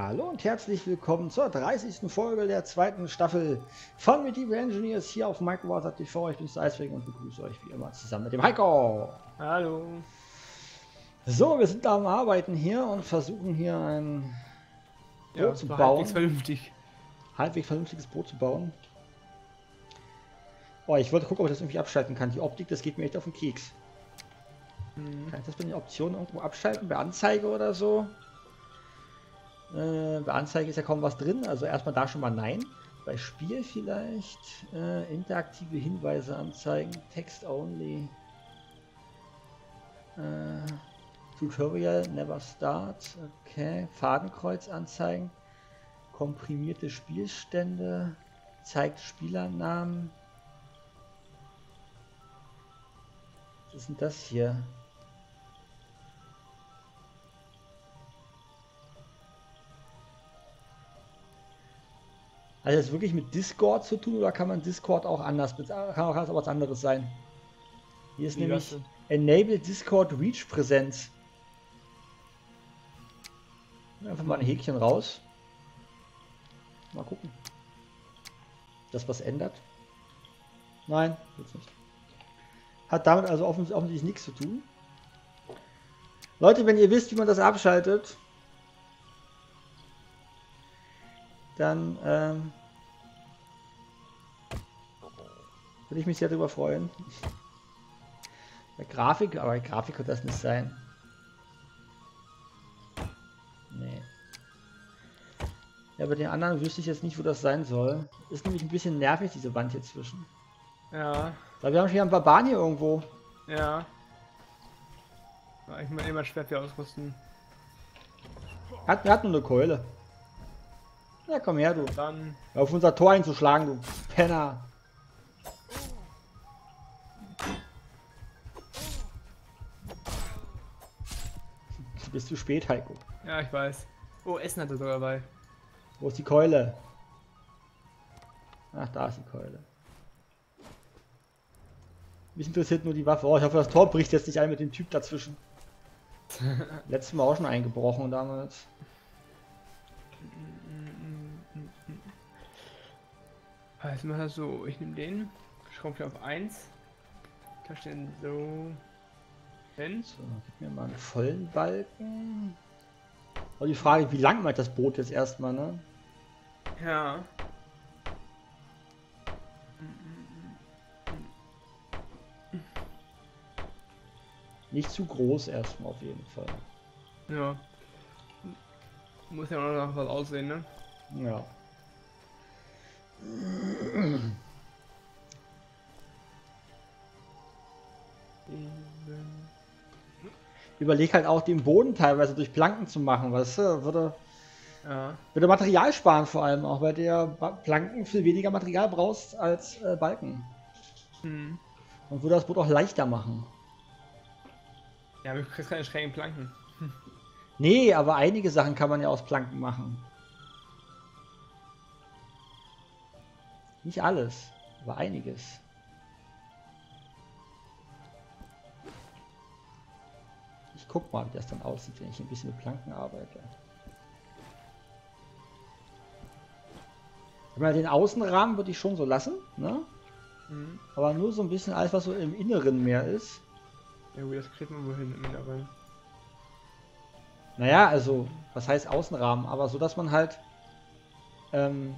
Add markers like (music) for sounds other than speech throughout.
Hallo und herzlich willkommen zur 30. Folge der zweiten Staffel von Medieval Engineers hier auf Microwater TV. Ich bin Eiswegen und begrüße euch wie immer zusammen mit dem Heiko. Hallo. So, wir sind am Arbeiten hier und versuchen hier ein Boot Ja, zu bauen. halbwegs vernünftig. halbwegs vernünftiges Boot zu bauen. Oh, ich wollte gucken, ob ich das irgendwie abschalten kann. Die Optik, das geht mir echt auf den Keks. Mhm. Kann ich das bei den Optionen irgendwo abschalten? Bei Anzeige oder so? Äh, bei Anzeige ist ja kaum was drin, also erstmal da schon mal nein. Bei Spiel vielleicht äh, interaktive Hinweise anzeigen, Text only. Äh, Tutorial never start, okay. Fadenkreuz anzeigen, komprimierte Spielstände, zeigt Spielernamen. Was ist denn das hier? Hat das wirklich mit Discord zu tun oder kann man Discord auch anders, kann auch was anderes sein? Hier ist Wie nämlich Enable Discord Reach Präsenz. Einfach mal ein Häkchen raus. Mal gucken. Das was ändert? Nein, jetzt nicht. Hat damit also offens offensichtlich nichts zu tun. Leute, wenn ihr wisst, wie man das abschaltet, dann ähm, würde ich mich sehr darüber freuen. Bei Grafik, aber bei Grafik wird das nicht sein. Nee. Ja, bei den anderen wüsste ich jetzt nicht, wo das sein soll. Ist nämlich ein bisschen nervig, diese Wand hier zwischen. Ja, Weil wir haben schon hier einen Barbaren hier irgendwo. ja. Ich muss immer Schwert wieder ausrüsten. Hat, er hat nur eine Keule. Ja, komm her, du. Dann. Hör Auf unser Tor einzuschlagen, du Penner. Du bist zu spät, Heiko. Ja, ich weiß. Oh, Essen hat er sogar dabei. Wo ist die Keule? Ach, da ist die Keule. Mich interessiert nur die Waffe. Oh, ich hoffe, das Tor bricht jetzt nicht ein mit dem Typ dazwischen. (laughs) Letztes Mal auch schon eingebrochen damals. Also machen wir so, ich nehme den, schraube auf 1. Touch den so hin. So, gib mir mal einen vollen Balken. Oh, die Frage, wie lang macht das Boot jetzt erstmal, ne? Ja. Nicht zu groß erstmal auf jeden Fall. Ja. Muss ja auch noch was aussehen, ne? Ja. Überleg halt auch den Boden teilweise durch Planken zu machen, weißt du? Würde, Ja. würde Material sparen vor allem auch, weil du ja Ba- Planken viel weniger Material brauchst als äh, Balken. Hm. Und würde das Boot auch leichter machen. Ja, aber du kriegst keine schrägen Planken. (laughs) Nee, aber einige Sachen kann man ja aus Planken machen. Nicht alles, aber einiges. Ich guck mal, wie das dann aussieht, wenn ich ein bisschen mit Planken arbeite. Ich meine, den Außenrahmen würde ich schon so lassen, ne? Hm. Aber nur so ein bisschen alles, was so im Inneren mehr ist. Ja gut, das kriegt man wohin im Inneren. Naja, also, was heißt Außenrahmen? Aber so, dass man halt ähm,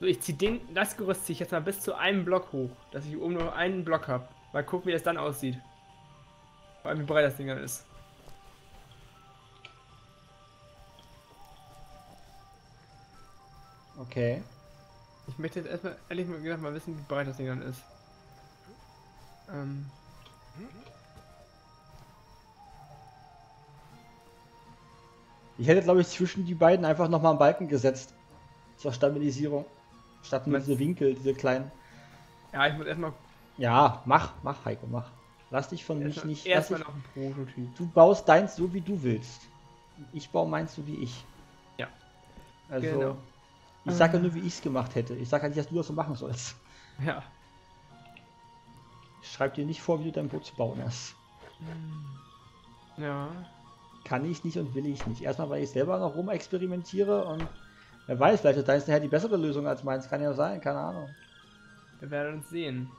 So, ich zieh den, das Gerüst ziehe ich jetzt mal bis zu einem Block hoch, dass ich oben nur einen Block habe. Mal gucken, wie das dann aussieht. Vor allem, wie breit das Ding dann ist. okay. Ich möchte jetzt erstmal, ehrlich gesagt, mal wissen, wie breit das Ding dann ist. Ähm. Ich hätte, glaube ich, zwischen die beiden einfach nochmal einen Balken gesetzt. Zur Stabilisierung. Statt nur diese Winkel, diese kleinen. Ja, ich muss erstmal Ja, mach, mach, Heiko, mach. Lass dich von mich nicht. Erstmal noch ein Prototyp. du baust deins so, wie du willst. Ich baue meins so, wie ich. Ja. Also, Genau. ich sage ja nur, wie ich es gemacht hätte. Ich sage ja nicht, dass du das so machen sollst. Ja. Ich schreib dir nicht vor, wie du dein Boot zu bauen hast. Ja. kann ich nicht und will ich nicht. Erstmal, weil ich selber noch rumexperimentiere und wer weiß, vielleicht ist deins nachher die bessere Lösung als meins. Kann ja sein, keine Ahnung. Wir werden uns sehen.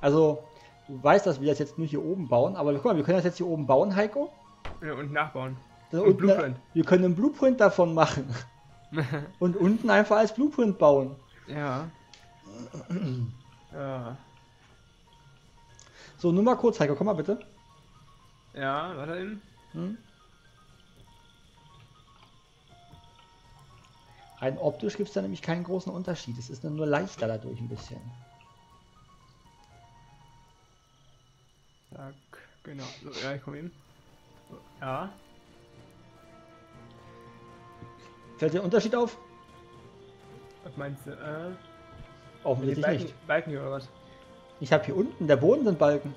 Also, du weißt, dass wir das jetzt nur hier oben bauen, aber guck mal, wir können das jetzt hier oben bauen, Heiko. Ja, und nachbauen. Da Und unten- Blueprint. Wir können einen Blueprint davon machen (laughs) und unten einfach als Blueprint bauen. ja. (clears throat) ja. So, nur mal kurz, Heiko, komm mal bitte. Ja, warte eben. Hm? Rein optisch gibt es da nämlich keinen großen Unterschied. Es ist nur leichter dadurch ein bisschen. Zack, genau. So, ja, ich komme. So, ja. Fällt dir ein Unterschied auf? Was meinst du? Äh, Offensichtlich Balken, nicht. Balken hier oder was? Ich habe hier unten, der Boden sind Balken.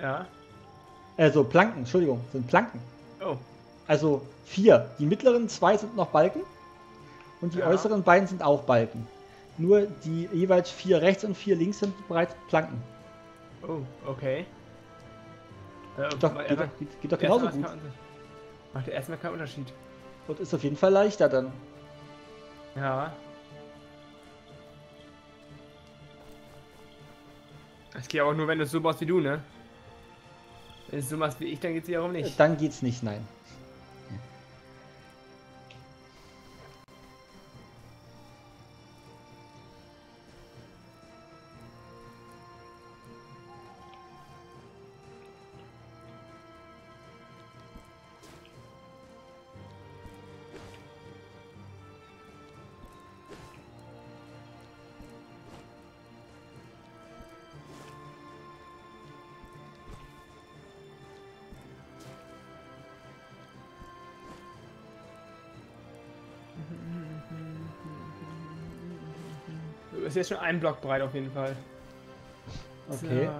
Ja. Also Planken, Entschuldigung, sind Planken. Oh. Also vier. Die mittleren zwei sind noch Balken und die Ja. äußeren beiden sind auch Balken. Nur die jeweils vier rechts und vier links sind bereits Planken. Oh, okay. Äh, Doch, geht, doch, geht, geht doch erstmal genauso gut. Macht ja erstmal keinen Unterschied. Und ist auf jeden Fall leichter dann. Ja. Es geht auch nur, wenn du es so machst wie du, ne? Wenn du es so machst wie ich, dann geht's wiederum nicht. Dann geht's nicht, nein. Du bist jetzt schon ein Block breit auf jeden Fall. Okay. So.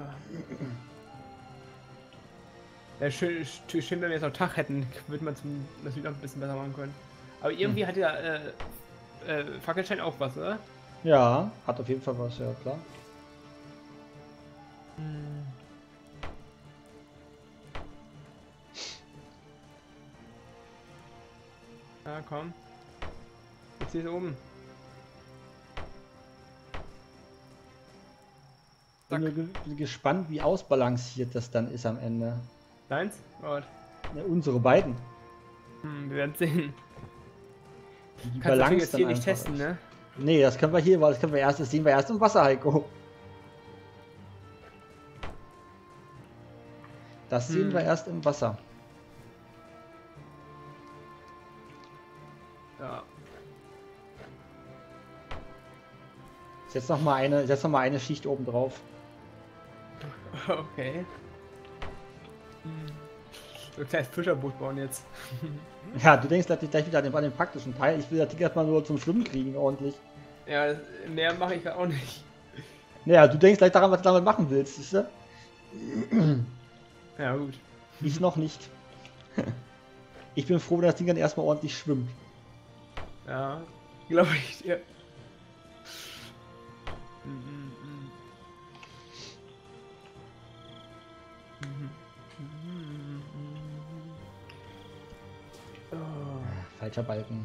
Ja, schön, schön, wenn wir jetzt noch Tag hätten, würde man zum, das wieder noch ein bisschen besser machen können. Aber irgendwie hat ja äh, äh, Fackelschein auch was, oder? Ja, hat auf jeden Fall was, ja klar. Ja, komm. Jetzt hier ist oben. Bin nur ge bin gespannt, wie ausbalanciert das dann ist am Ende. Deins? Ja, unsere beiden. Hm, wir werden sehen. Die Kannst Balance jetzt hier nicht testen, ist. ne? Nee, das können wir hier, weil das können wir erst, das sehen wir erst im Wasser, Heiko. Das sehen Hm. wir erst im Wasser. Ja. Setz noch mal eine, setz noch mal eine Schicht oben drauf. Okay. Ein kleines Fischerboot bauen jetzt. (laughs) Ja, du denkst gleich gleich wieder an den, an den praktischen Teil. Ich will das Ding erstmal nur zum Schwimmen kriegen, ordentlich. Ja, das, mehr mache ich auch nicht. Naja, du denkst gleich daran, was du damit machen willst, siehst du? Ja, gut. Ich noch nicht. Ich bin froh, wenn das Ding dann erstmal ordentlich schwimmt. Ja, glaube ich dir. Mm, Oh. Falscher Balken.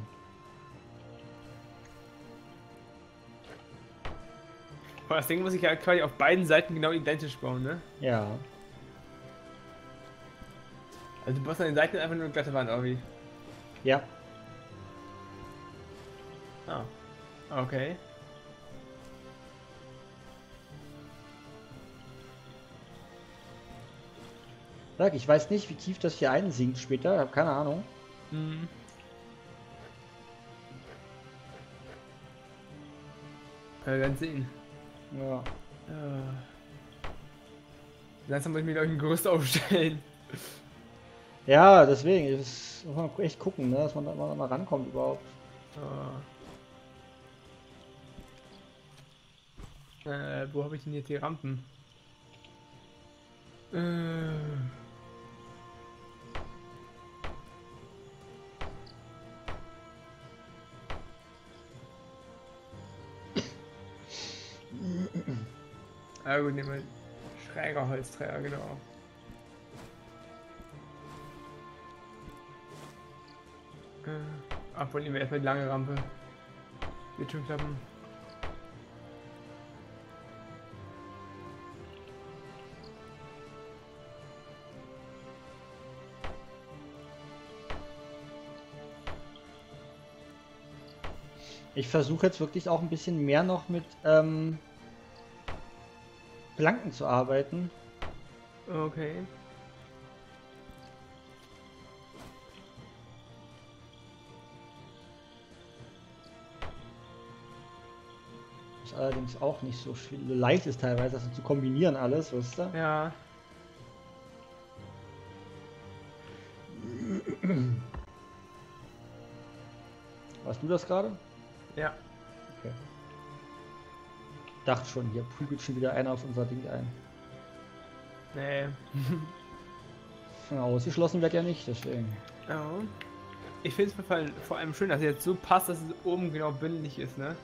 Aber das Ding muss ich ja quasi auf beiden Seiten genau identisch bauen, ne? Ja. Also du baust an den Seiten einfach nur eine glatte Wand, irgendwie. Ja. Ah. Okay. Sag, ich weiß nicht, wie tief das hier einsinkt später. Hab keine Ahnung. Mhm. Wir werden sehen. Ja. Äh. Langsam muss ich mir, glaube ich, ein Gerüst aufstellen. Ja, deswegen. Das muss man echt gucken, ne? dass man da mal, mal rankommt überhaupt. Äh, äh, wo habe ich denn jetzt die Rampen? Äh. Ah gut, nehmen wir schräger Holzträger, genau. Äh, ach, wir erstmal die lange Rampe. Wird schon klappen. Ich versuche jetzt wirklich auch ein bisschen mehr noch mit ähm, Planken zu arbeiten. Okay. Was allerdings auch nicht so viel leicht ist teilweise, das zu kombinieren alles, weißt du? Ja. Warst du das gerade? Ja. Okay. Dachte schon, hier prügelt schon wieder einer auf unser Ding ein. Nee. Ja, ausgeschlossen wird ja nicht, deswegen. Ja. Ich finde es vor allem- schön, dass es jetzt so passt, dass es oben genau bündelig ist, ne?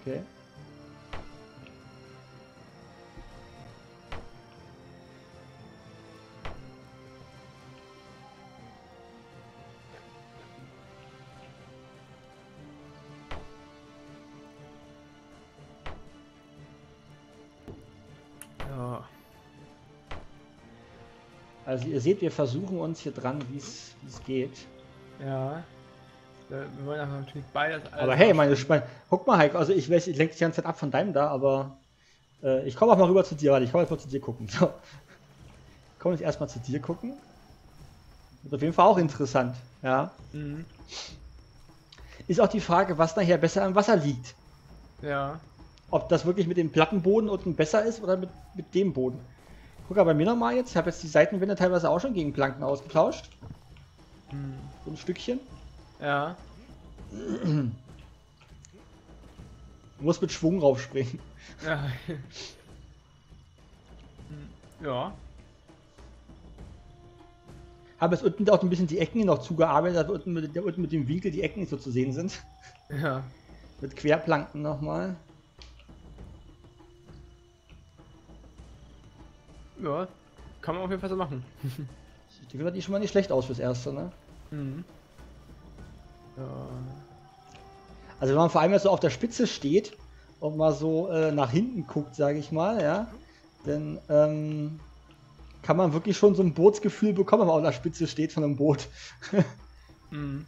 Okay. Ja. Also ihr seht, wir versuchen uns hier dran, wie es geht. Ja. Wir wollen aber natürlich beides. Aber hey, meine, abspielen. Sp guck mal, Heiko, also ich, weiß, ich lenke dich die ganze Zeit ab von deinem da, aber äh, ich komme auch mal rüber zu dir, warte, ich komme jetzt mal zu dir gucken. So. Ich komme jetzt erstmal zu dir gucken. Wird auf jeden Fall auch interessant, ja. Mhm. Ist auch die Frage, was nachher besser am Wasser liegt. Ja. Ob das wirklich mit dem Plattenboden unten besser ist oder mit, mit dem Boden. Guck mal bei mir nochmal jetzt, ich habe jetzt die Seitenwände teilweise auch schon gegen Planken ausgetauscht. Mhm. So ein Stückchen. Ja. Du musst mit Schwung raufspringen. Ja. Hm, ja. Habe jetzt unten auch ein bisschen die Ecken noch zugearbeitet, dass unten mit, unten mit dem Winkel die Ecken nicht so zu sehen sind. Ja. Mit Querplanken nochmal. Ja. Kann man auf jeden Fall so machen. (laughs) Die sieht die schon mal nicht schlecht aus fürs Erste, ne? Mhm. Ja. Also wenn man vor allem jetzt so auf der Spitze steht und mal so äh, nach hinten guckt, sage ich mal, ja, dann ähm, kann man wirklich schon so ein Bootsgefühl bekommen, wenn man auf der Spitze steht von einem Boot. (laughs) Mhm.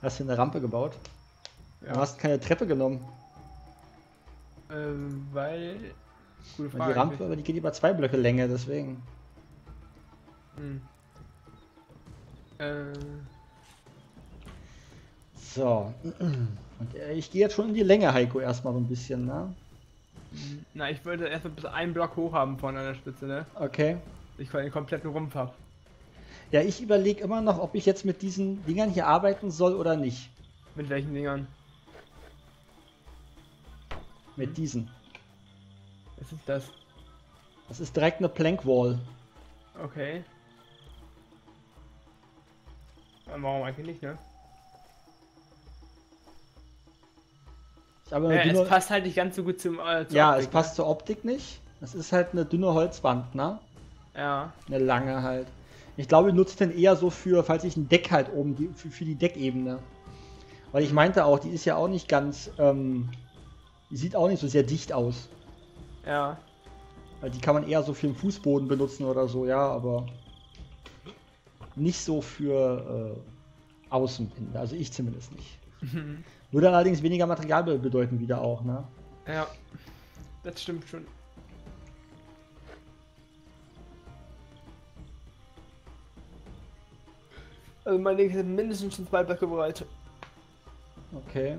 Hast du eine Rampe gebaut? Ja. Du hast keine Treppe genommen. Ähm, weil. Gute Weil Frage. die Rampe, aber die geht über zwei Blöcke Länge, deswegen. Hm. Äh, So. Und äh, ich gehe jetzt schon in die Länge, Heiko, erstmal so ein bisschen, ne? na, ich wollte erstmal bis einen Block hoch haben vorne an der Spitze, ne? Okay. Ich den kompletten Rumpf hab. Ja, ich überlege immer noch, ob ich jetzt mit diesen Dingern hier arbeiten soll oder nicht. Mit welchen Dingern? Mit diesen. Was ist das? Das ist direkt eine Plank Wall. Okay. Aber Warum eigentlich nicht, ne? Ich habe eine Ja, dünne, es passt halt nicht ganz so gut zum. Äh, ja, Optik, es passt zur Optik nicht. Das ist halt eine dünne Holzwand, ne? Ne? Ja. Eine lange halt. Ich glaube, ich nutze den eher so für, falls ich ein Deck halt oben, die, für, für die Deckebene. Weil ich meinte auch, die ist ja auch nicht ganz, ähm, die sieht auch nicht so sehr dicht aus. Ja. Weil die kann man eher so für den Fußboden benutzen oder so, ja, aber nicht so für äh, Außenwände. Also ich zumindest nicht. (laughs) Würde allerdings weniger Material be- bedeuten wieder auch, ne? ja. Das stimmt schon. Also mein Ding ist mindestens schon zwei Blöcke breit. Okay.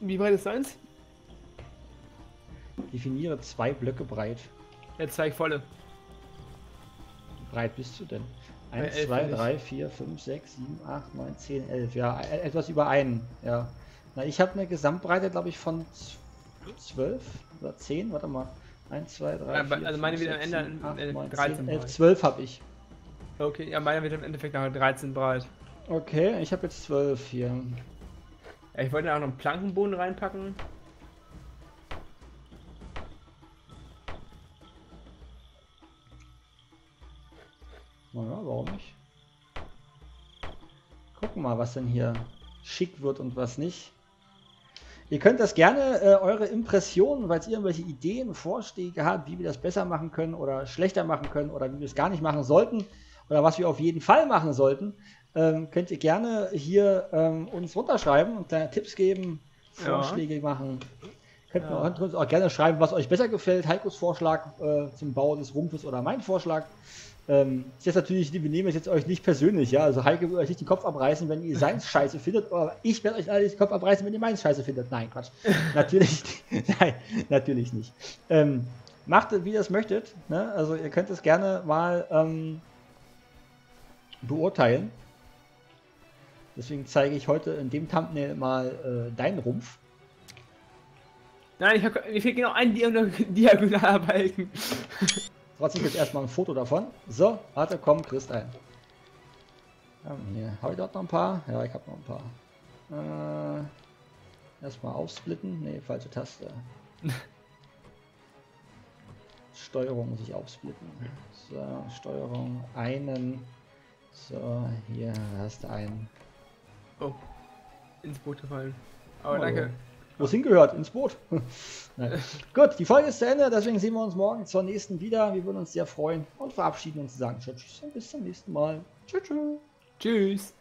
Wie breit ist deins? Definiere zwei Blöcke breit. Jetzt zeig volle. Wie breit bist du denn? Bei 1, elf 2, bin ich. 3, 4, 5, 6, 7, 8, 9, 10, 11. Ja, e- etwas über einen. Ja. Na, ich habe eine Gesamtbreite, glaube ich, von 12 oder 10. Warte mal. 1, 2, 3, Ja, 4, also meine 5, wird am 6, Ende 7, 8, äh, 9, 13 10, 11, breit. 12 habe ich. Okay, ja, meiner wird im Endeffekt nachher 13 breit. Okay, ich habe jetzt 12 hier. Ja, ich wollte auch noch einen Plankenboden reinpacken. Nicht? Gucken mal, was denn hier schick wird und was nicht. Ihr könnt das gerne, äh, eure Impressionen, weil ihr irgendwelche Ideen, Vorschläge habt, wie wir das besser machen können oder schlechter machen können oder wie wir es gar nicht machen sollten oder was wir auf jeden Fall machen sollten, ähm, könnt ihr gerne hier ähm, uns runterschreiben und kleine Tipps geben, Vorschläge ja. machen. Könnt ja. ihr uns auch gerne schreiben, was euch besser gefällt, Heikos Vorschlag äh, zum Bau des Rumpfes oder mein Vorschlag. Ähm, ist jetzt natürlich, wir nehmen es jetzt euch nicht persönlich, ja. Also Heike wird euch nicht den Kopf abreißen, wenn ihr seins (laughs) scheiße findet, aber ich werde euch alle den Kopf abreißen, wenn ihr meins scheiße findet. Nein, Quatsch. natürlich, (laughs) (laughs) nein, natürlich nicht. Ähm, macht, wie ihr es möchtet. Ne? Also ihr könnt es gerne mal ähm, beurteilen. Deswegen zeige ich heute in dem Thumbnail mal äh, deinen Rumpf. Nein, ich hab, mir fehlt genau ein Diagonalbalken. Trotzdem jetzt erstmal ein Foto davon. So, warte, komm, kriegst ein. Hier, habe ich dort noch ein paar? Ja, ich habe noch ein paar. Äh, erstmal aufsplitten. Ne, falsche Taste. (laughs) Steuerung muss ich aufsplitten. So, Steuerung einen. So, hier hast du einen. Oh, ins Boot gefallen. Aber oh, danke wo es hingehört, ins Boot. (laughs) (laughs) Gut, die Folge ist zu Ende, deswegen sehen wir uns morgen zur nächsten wieder. Wir würden uns sehr freuen und verabschieden uns und sagen Tschüss bis zum nächsten Mal. Tschüss. Tschüss.